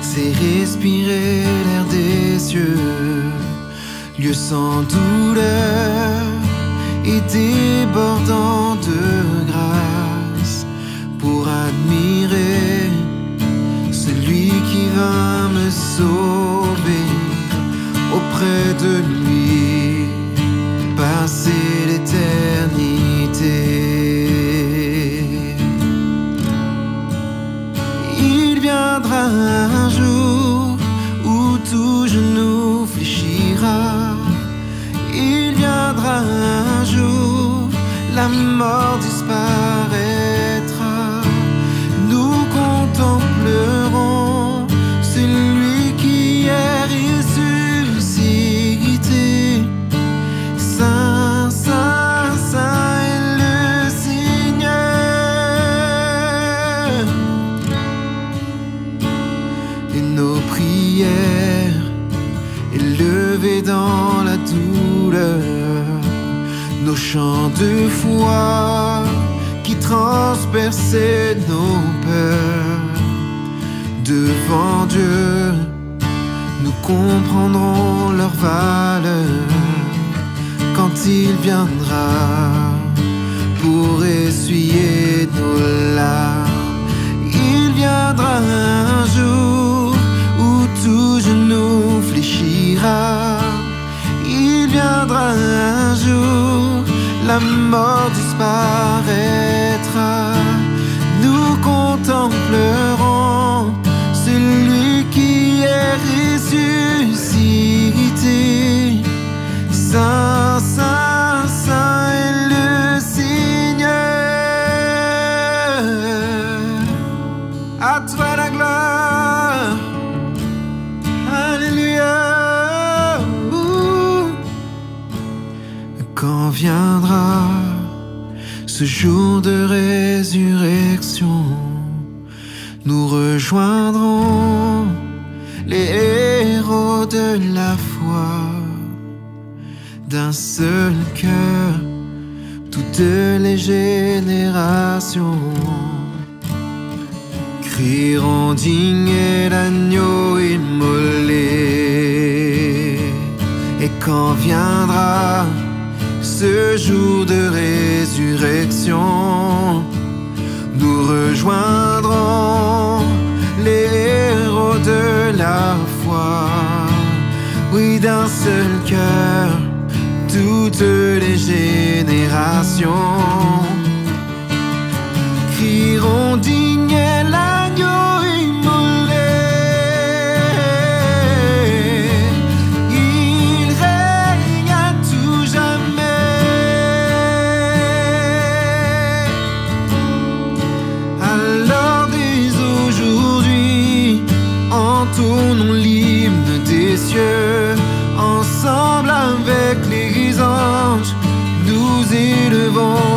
c'est respirer l'air des cieux, lieu sans douleur et débordant de la mort disparaîtra. Nous contemplerons celui qui est ressuscité. Saint, Saint, Saint est le Seigneur et nos prières élevées dans la douleur, nos chants de foi qui transperçaient nos peurs. Devant Dieu, nous comprendrons leur valeur quand il viendra pour essuyer la mort disparaîtra. Nous contemplerons celui qui est ressuscité. Quand viendra ce jour de résurrection, nous rejoindrons les héros de la foi d'un seul cœur, toutes les générations crieront digne l'agneau immolé. Et quand viendra ce jour de résurrection, nous rejoindrons les héros de la foi. Oui, d'un seul cœur, toutes les générations crieront digne todo